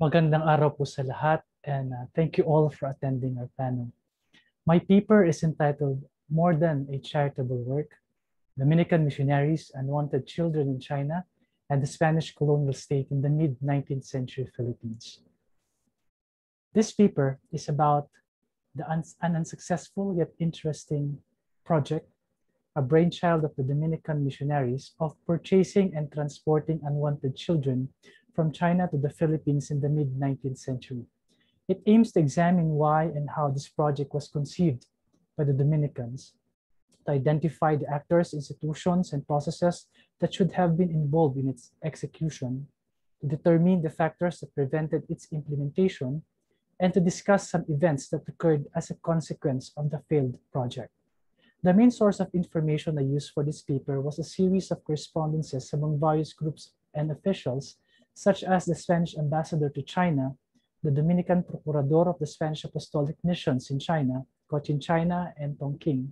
Magandang araw po sa lahat and uh, thank you all for attending our panel. My paper is entitled More Than a Charitable Work, Dominican Missionaries, Unwanted Children in China, and the Spanish colonial state in the mid-19th century Philippines. This paper is about the un an unsuccessful yet interesting project, a brainchild of the Dominican missionaries of purchasing and transporting unwanted children from China to the Philippines in the mid-19th century. It aims to examine why and how this project was conceived by the Dominicans, to identify the actors, institutions, and processes that should have been involved in its execution, to determine the factors that prevented its implementation, and to discuss some events that occurred as a consequence of the failed project. The main source of information I used for this paper was a series of correspondences among various groups and officials such as the Spanish ambassador to China, the Dominican Procurador of the Spanish Apostolic Missions in China, Cochin China and Tonking,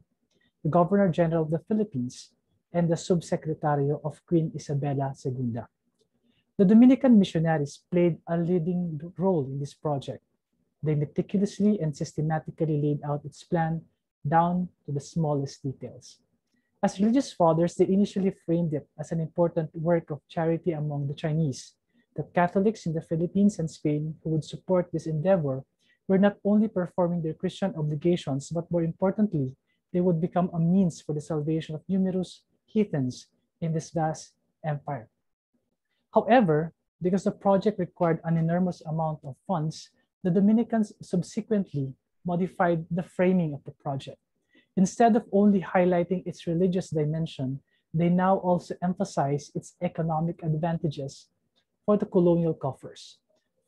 the Governor General of the Philippines, and the Subsecretario of Queen Isabella II. The Dominican missionaries played a leading role in this project. They meticulously and systematically laid out its plan down to the smallest details. As religious fathers, they initially framed it as an important work of charity among the Chinese, that Catholics in the Philippines and Spain who would support this endeavor were not only performing their Christian obligations, but more importantly, they would become a means for the salvation of numerous heathens in this vast empire. However, because the project required an enormous amount of funds, the Dominicans subsequently modified the framing of the project. Instead of only highlighting its religious dimension, they now also emphasize its economic advantages for the colonial coffers.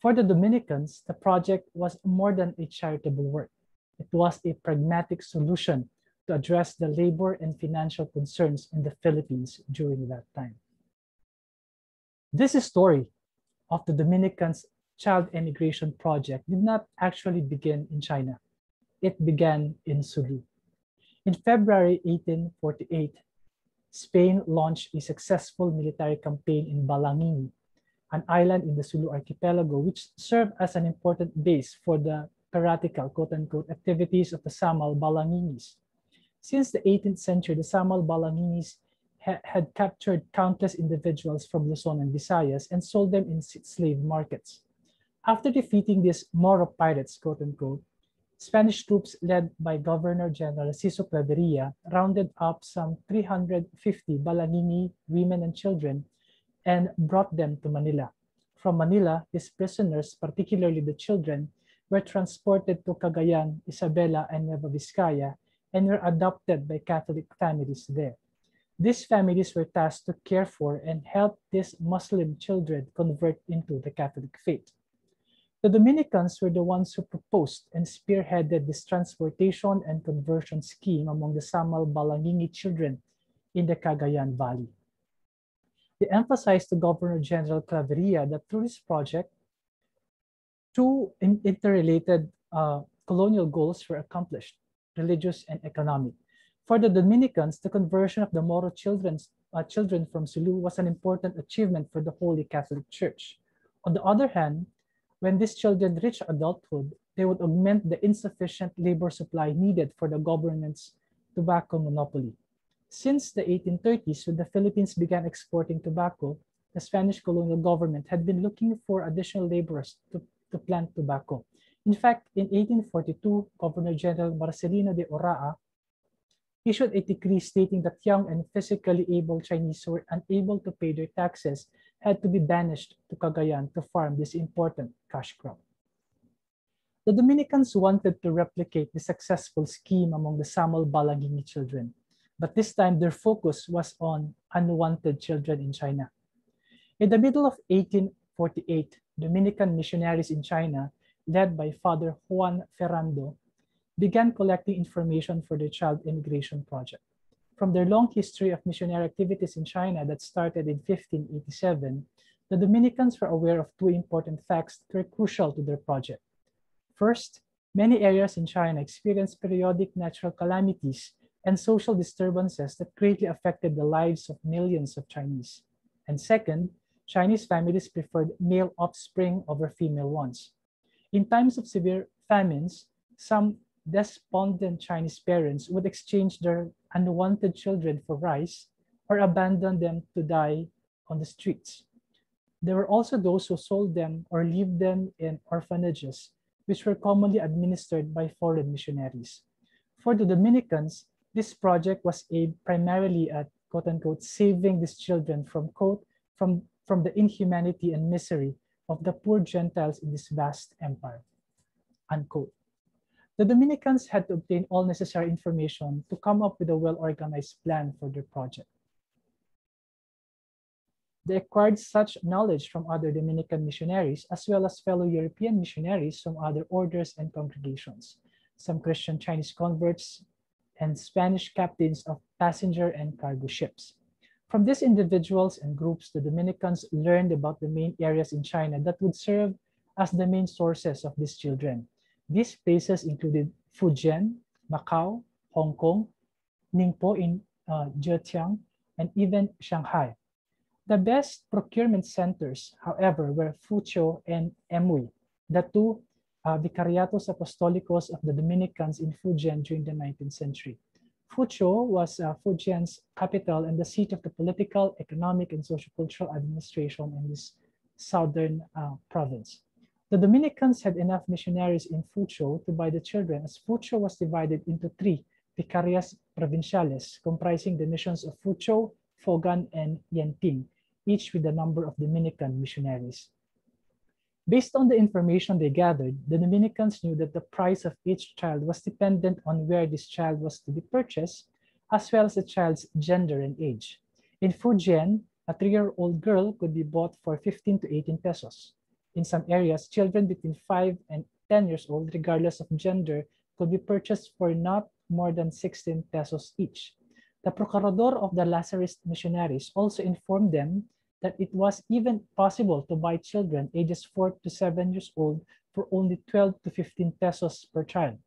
For the Dominicans, the project was more than a charitable work. It was a pragmatic solution to address the labor and financial concerns in the Philippines during that time. This story of the Dominicans' child emigration project did not actually begin in China. It began in Sulu. In February 1848, Spain launched a successful military campaign in Balangingi an island in the Sulu archipelago, which served as an important base for the piratical, quote-unquote, activities of the Samal Balangingis. Since the 18th century, the Samal Balangingis ha had captured countless individuals from Luzon and Visayas and sold them in slave markets. After defeating these Moro pirates, quote-unquote, Spanish troops led by Governor General Ciso Claveria rounded up some 350 Balangingi women and children and brought them to Manila. From Manila, these prisoners, particularly the children, were transported to Cagayan, Isabela, and Nueva Vizcaya, and were adopted by Catholic families there. These families were tasked to care for and help these Muslim children convert into the Catholic faith. The Dominicans were the ones who proposed and spearheaded this transportation and conversion scheme among the Samal Balangingi children in the Cagayan Valley. They emphasized to Governor General Claveria that through this project, two interrelated uh, colonial goals were accomplished, religious and economic. For the Dominicans, the conversion of the Moro children's, uh, children from Sulu was an important achievement for the Holy Catholic Church. On the other hand, when these children reach adulthood, they would augment the insufficient labor supply needed for the government's tobacco monopoly. Since the 1830s, when the Philippines began exporting tobacco, the Spanish colonial government had been looking for additional laborers to, to plant tobacco. In fact, in 1842, Governor General Marcelino de Oraa issued a decree stating that young and physically able Chinese who were unable to pay their taxes had to be banished to Cagayan to farm this important cash crop. The Dominicans wanted to replicate the successful scheme among the Samal Balangingi children. But this time, their focus was on unwanted children in China. In the middle of 1848, Dominican missionaries in China, led by Father Juan Ferrando, began collecting information for the child immigration project. From their long history of missionary activities in China that started in 1587, the Dominicans were aware of two important facts that were crucial to their project. First, many areas in China experienced periodic natural calamities and social disturbances that greatly affected the lives of millions of Chinese. And second, Chinese families preferred male offspring over female ones. In times of severe famines, some despondent Chinese parents would exchange their unwanted children for rice or abandon them to die on the streets. There were also those who sold them or lived them in orphanages, which were commonly administered by foreign missionaries. For the Dominicans, this project was aimed primarily at quote unquote saving these children from quote from, from the inhumanity and misery of the poor Gentiles in this vast empire. Unquote. The Dominicans had to obtain all necessary information to come up with a well-organized plan for their project. They acquired such knowledge from other Dominican missionaries as well as fellow European missionaries from other orders and congregations, some Christian Chinese converts, and Spanish captains of passenger and cargo ships. From these individuals and groups, the Dominicans learned about the main areas in China that would serve as the main sources of these children, these places included Fujian, Macau, Hong Kong, Ningpo in uh, Zhejiang, and even Shanghai. The best procurement centers, however, were Fuzhou and Emui, the two uh, Vicariatos Apostolicos of the Dominicans in Fujian during the 19th century. Fuzhou was uh, Fujian's capital and the seat of the political, economic, and sociocultural administration in this southern uh, province. The Dominicans had enough missionaries in Fuzhou to buy the children as Fuzhou was divided into three vicarias provinciales comprising the missions of Fuzhou, Fogan, and Yenping, each with a number of Dominican missionaries. Based on the information they gathered, the Dominicans knew that the price of each child was dependent on where this child was to be purchased, as well as the child's gender and age. In Fujian, a three-year-old girl could be bought for 15 to 18 pesos. In some areas, children between 5 and 10 years old, regardless of gender, could be purchased for not more than 16 pesos each. The Procurador of the Lazarist missionaries also informed them that it was even possible to buy children ages 4 to 7 years old for only 12 to 15 pesos per child.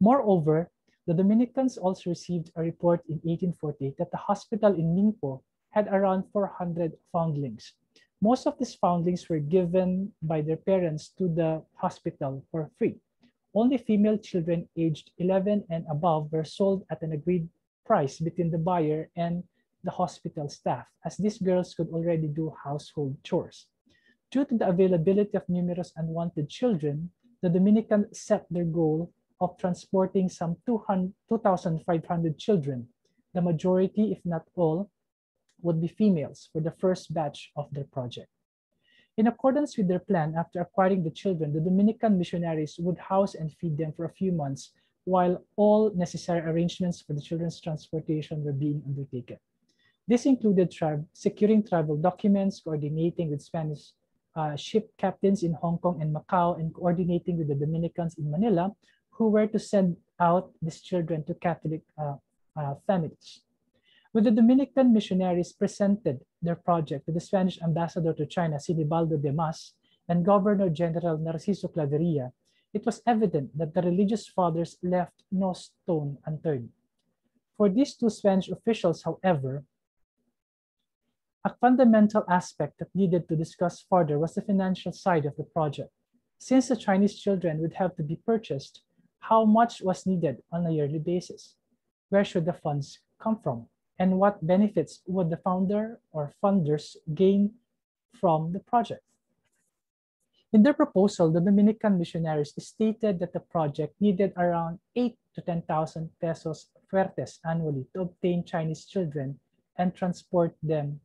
Moreover, the Dominicans also received a report in 1848 that the hospital in Ningpo had around 400 foundlings. Most of these foundlings were given by their parents to the hospital for free. Only female children aged 11 and above were sold at an agreed price between the buyer and the hospital staff, as these girls could already do household chores. Due to the availability of numerous unwanted children, the Dominican set their goal of transporting some 2,500 children, the majority, if not all, would be females for the first batch of their project. In accordance with their plan, after acquiring the children, the Dominican missionaries would house and feed them for a few months while all necessary arrangements for the children's transportation were being undertaken. This included tra securing travel documents, coordinating with Spanish uh, ship captains in Hong Kong and Macau, and coordinating with the Dominicans in Manila, who were to send out these children to Catholic uh, uh, families. When the Dominican missionaries presented their project to the Spanish ambassador to China, Sinibaldo de Mas, and Governor General Narciso Claveria, it was evident that the religious fathers left no stone unturned. For these two Spanish officials, however, a fundamental aspect that needed to discuss further was the financial side of the project. Since the Chinese children would have to be purchased, how much was needed on a yearly basis? Where should the funds come from? and what benefits would the founder or funders gain from the project. In their proposal, the Dominican missionaries stated that the project needed around 8 to 10,000 pesos fuertes annually to obtain Chinese children and transport them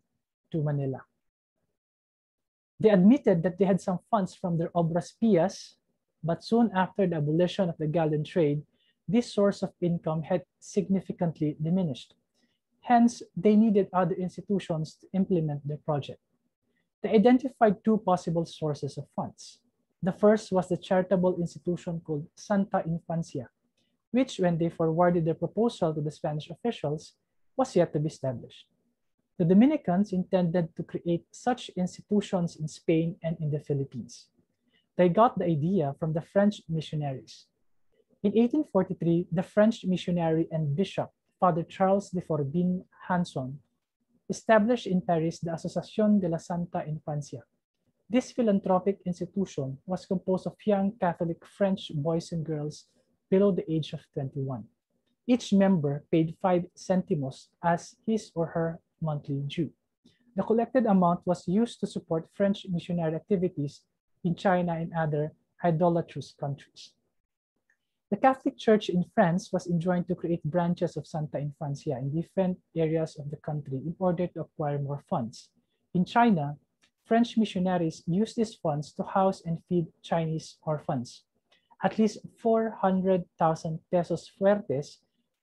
to Manila. They admitted that they had some funds from their obras pias, but soon after the abolition of the galleon trade, this source of income had significantly diminished. Hence, they needed other institutions to implement their project. They identified two possible sources of funds. The first was the charitable institution called Santa Infancia, which, when they forwarded their proposal to the Spanish officials, was yet to be established. The Dominicans intended to create such institutions in Spain and in the Philippines. They got the idea from the French missionaries. In 1843, the French missionary and bishop Father Charles de Forbin Hanson established in Paris the Association de la Santa Infancia. This philanthropic institution was composed of young Catholic French boys and girls below the age of 21. Each member paid five centimos as his or her monthly due. The collected amount was used to support French missionary activities in China and other idolatrous countries. The Catholic Church in France was enjoined to create branches of Santa Infancia in different areas of the country in order to acquire more funds. In China, French missionaries used these funds to house and feed Chinese orphans. At least 400,000 pesos fuertes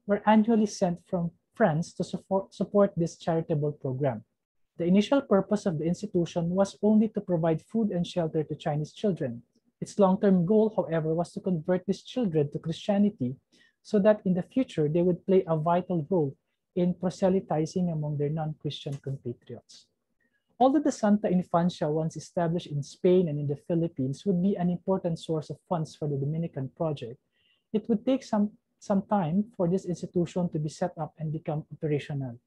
were annually sent from France to support, support this charitable program. The initial purpose of the institution was only to provide food and shelter to Chinese children. Its long-term goal, however, was to convert these children to Christianity so that in the future they would play a vital role in proselytizing among their non-Christian compatriots. Although the Santa Infancia, once established in Spain and in the Philippines, would be an important source of funds for the Dominican project, it would take some, some time for this institution to be set up and become operational.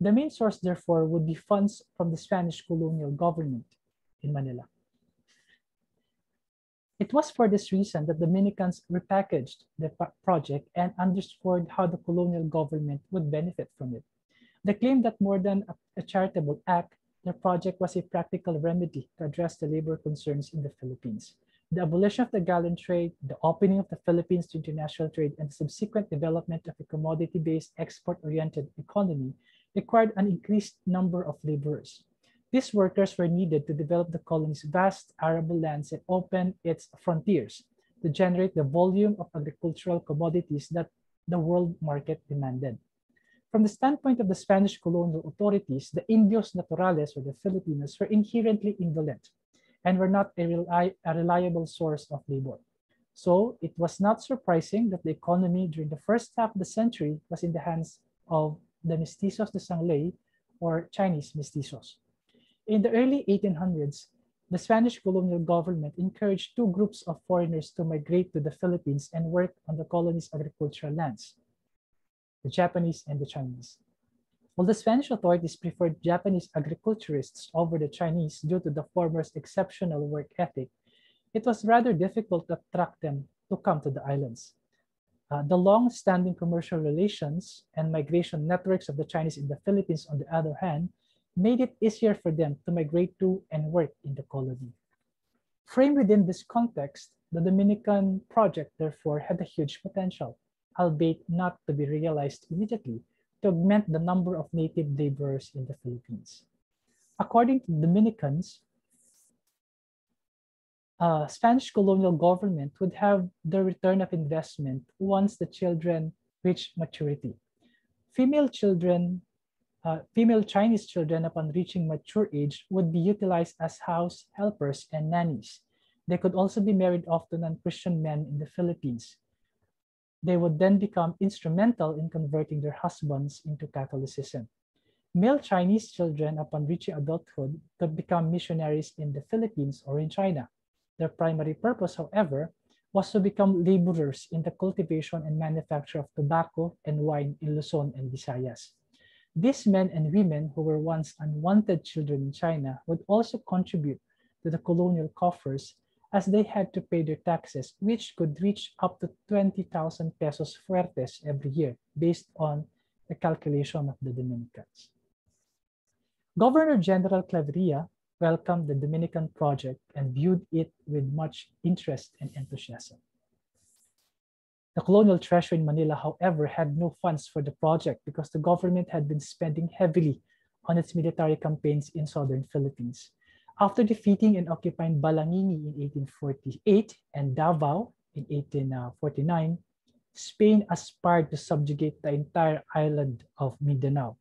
The main source, therefore, would be funds from the Spanish colonial government in Manila. It was for this reason that Dominicans repackaged the project and underscored how the colonial government would benefit from it. They claimed that more than a, charitable act, their project was a practical remedy to address the labor concerns in the Philippines. The abolition of the galleon trade, the opening of the Philippines to international trade, and the subsequent development of a commodity-based export-oriented economy required an increased number of laborers. These workers were needed to develop the colony's vast arable lands and open its frontiers to generate the volume of agricultural commodities that the world market demanded. From the standpoint of the Spanish colonial authorities, the Indios Naturales or the Filipinos were inherently indolent and were not a, a reliable source of labor. So it was not surprising that the economy during the first half of the century was in the hands of the mestizos de Sangley or Chinese mestizos. In the early 1800s, the Spanish colonial government encouraged two groups of foreigners to migrate to the Philippines and work on the colony's agricultural lands, the Japanese and the Chinese. While the Spanish authorities preferred Japanese agriculturists over the Chinese due to the former's exceptional work ethic, it was rather difficult to attract them to come to the islands. Uh, the long-standing commercial relations and migration networks of the Chinese in the Philippines, on the other hand, made it easier for them to migrate to and work in the colony. Framed within this context, the Dominican project therefore had a huge potential, albeit not to be realized immediately, to augment the number of native laborers in the Philippines. According to Dominicans, uh, Spanish colonial government would have the return of investment once the children reach maturity. Female children, uh, female Chinese children upon reaching mature age would be utilized as house helpers and nannies. They could also be married off to non-Christian men in the Philippines. They would then become instrumental in converting their husbands into Catholicism. Male Chinese children upon reaching adulthood could become missionaries in the Philippines or in China. Their primary purpose, however, was to become laborers in the cultivation and manufacture of tobacco and wine in Luzon and Visayas. These men and women who were once unwanted children in China would also contribute to the colonial coffers as they had to pay their taxes, which could reach up to 20,000 pesos fuertes every year, based on the calculation of the Dominicans. Governor General Claveria welcomed the Dominican project and viewed it with much interest and enthusiasm. The colonial treasury in Manila, however, had no funds for the project because the government had been spending heavily on its military campaigns in southern Philippines. After defeating and occupying Balangingi in 1848 and Davao in 1849, Spain aspired to subjugate the entire island of Mindanao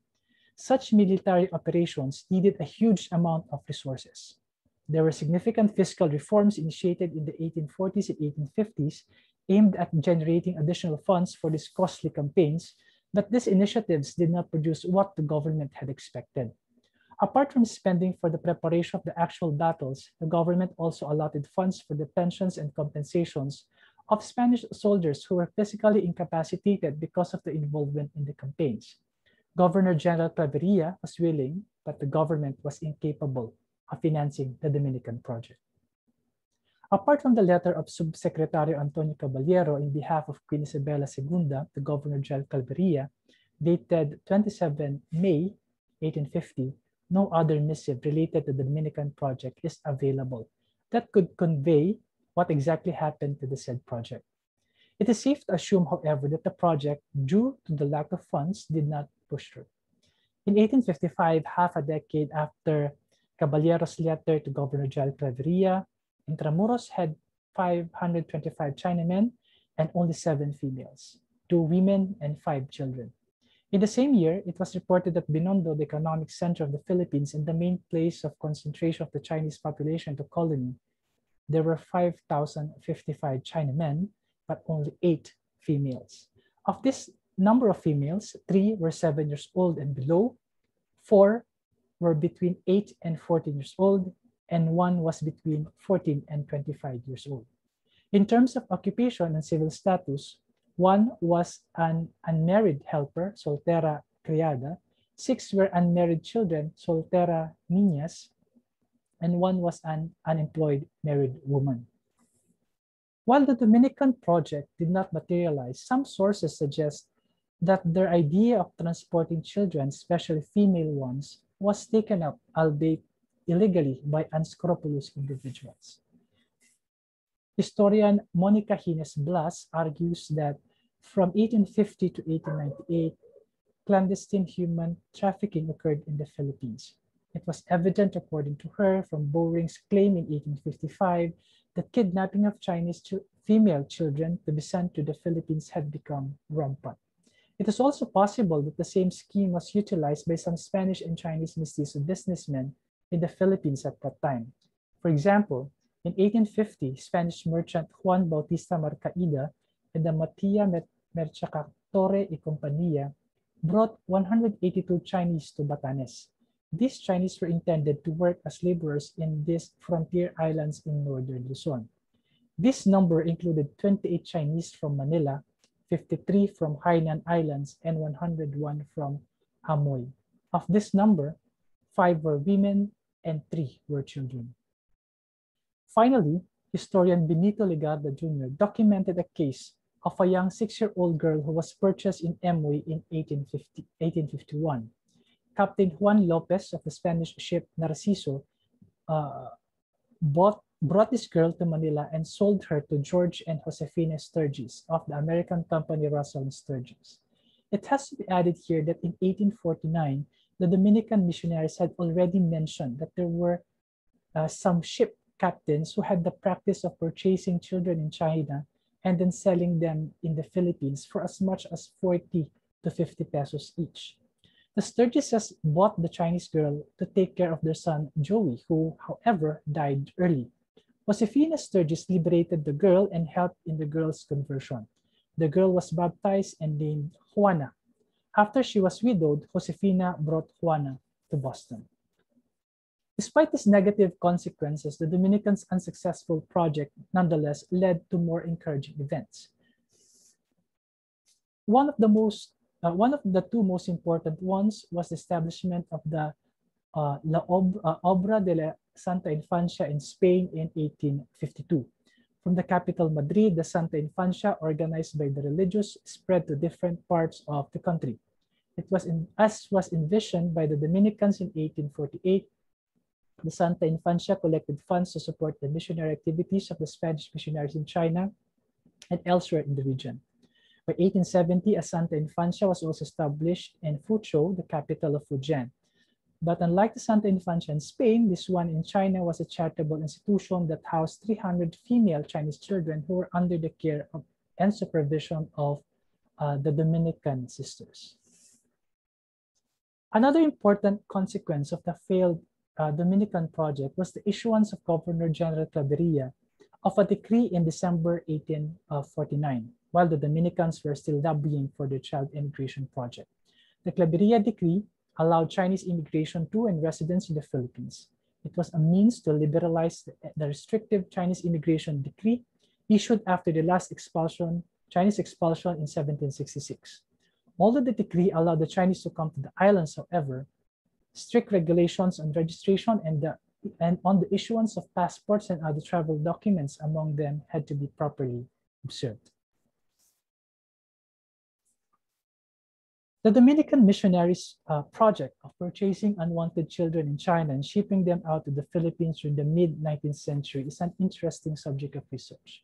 such military operations needed a huge amount of resources. There were significant fiscal reforms initiated in the 1840s and 1850s aimed at generating additional funds for these costly campaigns, but these initiatives did not produce what the government had expected. Apart from spending for the preparation of the actual battles, the government also allotted funds for the pensions and compensations of Spanish soldiers who were physically incapacitated because of the involvement in the campaigns. Governor General Claveria was willing, but the government was incapable of financing the Dominican project. Apart from the letter of Subsecretary Antonio Caballero in behalf of Queen Isabella II to Governor General Claveria, dated 27 May 1850, no other missive related to the Dominican project is available that could convey what exactly happened to the said project. It is safe to assume, however, that the project, due to the lack of funds, did not push through. In 1855, half a decade after Caballero's letter to Governor General Claveria, Intramuros had 525 Chinamen and only seven females, two women and five children. In the same year, it was reported that Binondo, the economic center of the Philippines and the main place of concentration of the Chinese population to colony, there were 5,055 Chinamen, but only eight females. Of this number of females, three were seven years old and below, four were between eight and 14 years old, and one was between 14 and 25 years old. In terms of occupation and civil status, one was an unmarried helper, soltera criada, six were unmarried children, soltera niñas, and one was an unemployed married woman. While the Dominican project did not materialize, some sources suggest that their idea of transporting children, especially female ones, was taken up, albeit illegally, by unscrupulous individuals. Historian Monica Ginés Blasi argues that from 1850 to 1898, clandestine human trafficking occurred in the Philippines. It was evident, according to her, from Bowring's claim in 1855 that kidnapping of Chinese ch female children to be sent to the Philippines had become rampant. It is also possible that the same scheme was utilized by some Spanish and Chinese mestizo businessmen in the Philippines at that time. For example, in 1850, Spanish merchant Juan Bautista Marcaida and the Matia Menchacatorre y Compañía brought 182 Chinese to Batanes. These Chinese were intended to work as laborers in these frontier islands in northern Luzon. This number included 28 Chinese from Manila 53 from Hainan Islands, and 101 from Amoy. Of this number, five were women and three were children. Finally, historian Benito Legarda Jr. documented a case of a young six-year-old girl who was purchased in Emui in 1850, 1851. Captain Juan Lopez of the Spanish ship Narciso uh, bought brought this girl to Manila and sold her to George and Josefina Sturgis of the American company Russell and Sturgis. It has to be added here that in 1849, the Dominican missionaries had already mentioned that there were uh, some ship captains who had the practice of purchasing children in China and then selling them in the Philippines for as much as 40 to 50 pesos each. The Sturgises bought the Chinese girl to take care of their son Joey, who, however, died early. Josefina Sturgis liberated the girl and helped in the girl's conversion. The girl was baptized and named Juana. After she was widowed, Josefina brought Juana to Boston. Despite these negative consequences, the Dominicans' unsuccessful project nonetheless led to more encouraging events. One of the most, uh, one of the two most important ones was the establishment of the uh, La Ob uh, Obra de la Santa Infancia in Spain in 1852. From the capital Madrid, the Santa Infancia, organized by the religious, spread to different parts of the country. It was in, as was envisioned by the Dominicans in 1848, the Santa Infancia collected funds to support the missionary activities of the Spanish missionaries in China and elsewhere in the region. By 1870, a Santa Infancia was also established in Fuzhou, the capital of Fujian. But unlike the Santa Infancia in Spain, this one in China was a charitable institution that housed 300 female Chinese children who were under the care of, and supervision of uh, the Dominican sisters. Another important consequence of the failed uh, Dominican project was the issuance of Governor General Claveria of a decree in December 1849, while the Dominicans were still lobbying for the child immigration project. The Claveria decree allowed Chinese immigration to and residence in the Philippines. It was a means to liberalize the, the restrictive Chinese immigration decree issued after the last expulsion, Chinese expulsion in 1766. Although the decree allowed the Chinese to come to the islands, however, strict regulations on registration and, the, and on the issuance of passports and other travel documents among them had to be properly observed. The Dominican missionaries uh, project of purchasing unwanted children in China and shipping them out to the Philippines during the mid-19th century is an interesting subject of research.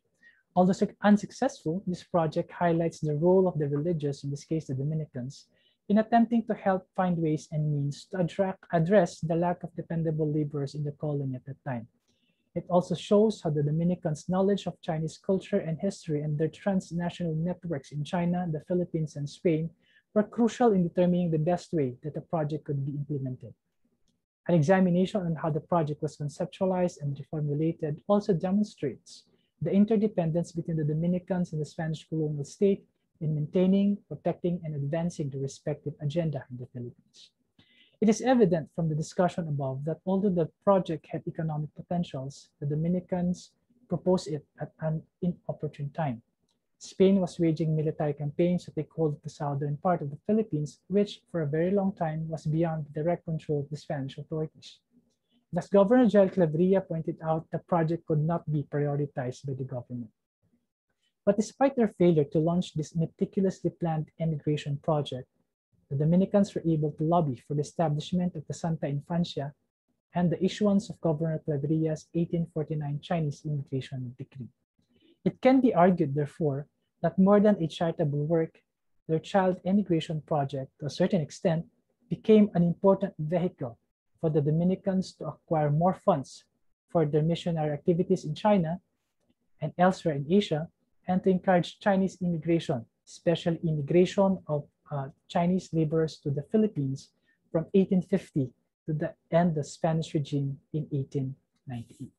Although unsuccessful, this project highlights the role of the religious, in this case the Dominicans, in attempting to help find ways and means to address the lack of dependable laborers in the colony at that time. It also shows how the Dominicans' knowledge of Chinese culture and history and their transnational networks in China, the Philippines, and Spain were crucial in determining the best way that the project could be implemented. An examination on how the project was conceptualized and reformulated also demonstrates the interdependence between the Dominicans and the Spanish colonial state in maintaining, protecting, and advancing the respective agenda in the Philippines. It is evident from the discussion above that although the project had economic potentials, the Dominicans proposed it at an inopportune time. Spain was waging military campaigns to take hold of the southern part of the Philippines, which for a very long time was beyond the direct control of the Spanish authorities. Thus, Governor General Claveria pointed out the project could not be prioritized by the government. But despite their failure to launch this meticulously planned immigration project, the Dominicans were able to lobby for the establishment of the Santa Infancia and the issuance of Governor Claveria's 1849 Chinese immigration decree. It can be argued, therefore, that more than a charitable work, their child immigration project, to a certain extent, became an important vehicle for the Dominicans to acquire more funds for their missionary activities in China and elsewhere in Asia, and to encourage Chinese immigration, especially immigration of uh, Chinese laborers to the Philippines from 1850 to the end of the Spanish regime in 1898.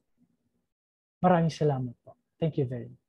Maraming salamat po. Thank you very much.